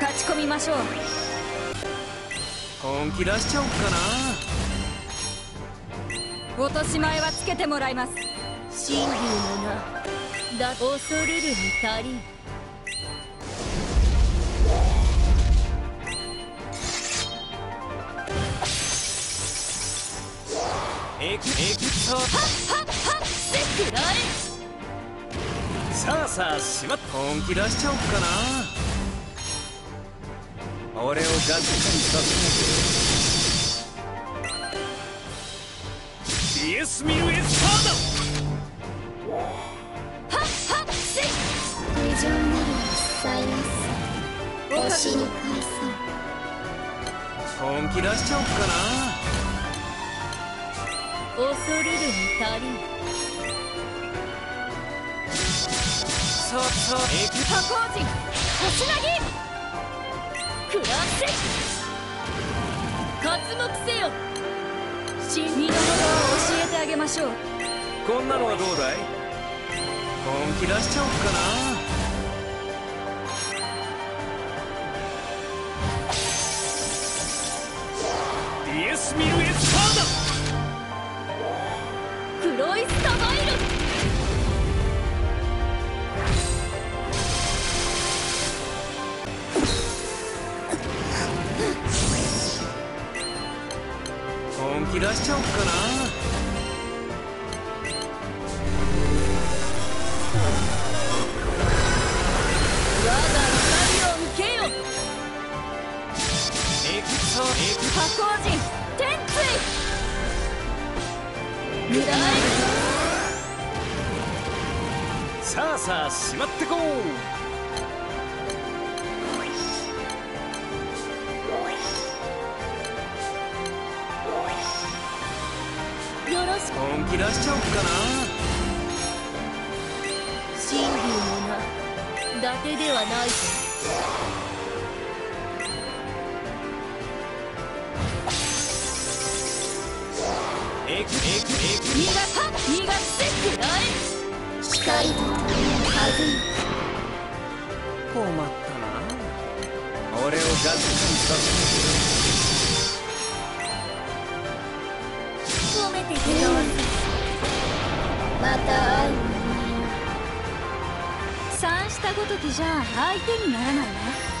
勝ち込みましょう。本気出しちゃおっかな。落とし前はつけてもらいます。神竜の名だ恐るるに足りんエクエクソはっはっせくらえさあさあしまっ本気出しちゃおっかな。俺をがっかりさせないでイエスミルエスターだはっはっせ無情なるはサイラス星に返そう。本気出しちゃおっかな恐るるに足りんさあさあエク加工人星投げ食らせ活目せよ神見どころを教えてあげましょう。こんなのはどうだい？本気出しちゃおっかな。イエスミルエスター。本気出しちゃおっかな。さあさあしまってこうよろしく本気出しちゃおっか神竜の名伊達ではない。ぞなエクエクエク逃がは逃がせくらえ光とはずい困ったな俺をがっかりさせ褒めてくだわまた会う。三したごときじゃ相手にならないわ